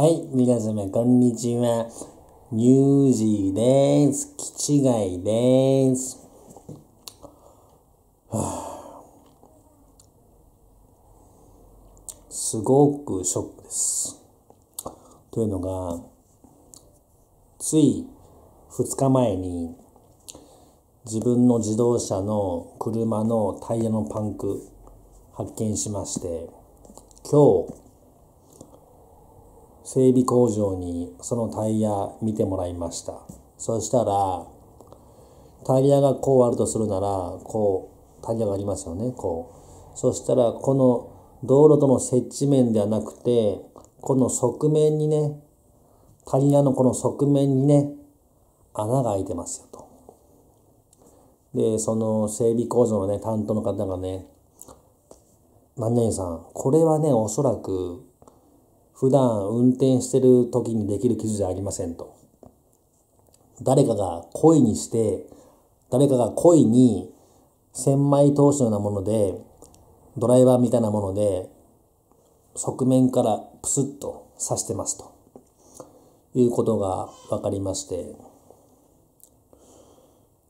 はい、皆様、こんにちは。ニュージーです。気違いです。はあ、すごくショックです。というのが、つい2日前に自分の自動車の車のタイヤのパンク発見しまして、今日、整備工場にそのタイヤ見てもらいました。そしたら、タイヤがこうあるとするなら、こう、タイヤがありますよね、こう。そしたら、この道路との接地面ではなくて、この側面にね、タイヤのこの側面にね、穴が開いてますよと。で、その整備工場のね、担当の方がね、何々さん、これはね、おそらく、普段運転してる時にできる傷じゃありませんと。誰かが故意にして、誰かが故意に千枚通しのようなもので、ドライバーみたいなもので、側面からプスッと刺してますと。いうことが分かりまして、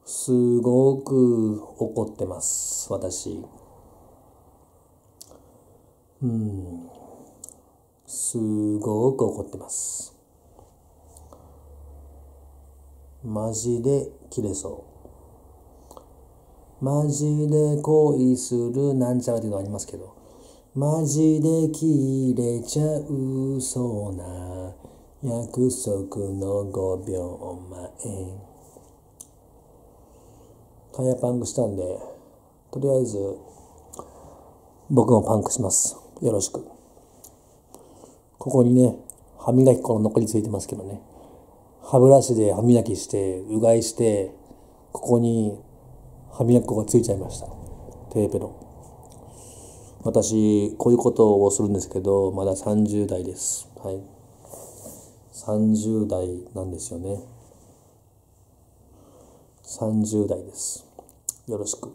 すごく怒ってます、私。うん。すごく怒ってます。マジで切れそう。マジで恋するなんちゃらっていうのありますけど、マジで切れちゃうそうな約束の5秒前。タイヤパンクしたんで、とりあえず僕もパンクします。よろしく。ここにね、歯磨き粉の残りついてますけどね。歯ブラシで歯磨きして、うがいして、ここに歯磨き粉がついちゃいました。テーペの。私、こういうことをするんですけど、まだ30代です。はい。30代なんですよね。30代です。よろしく。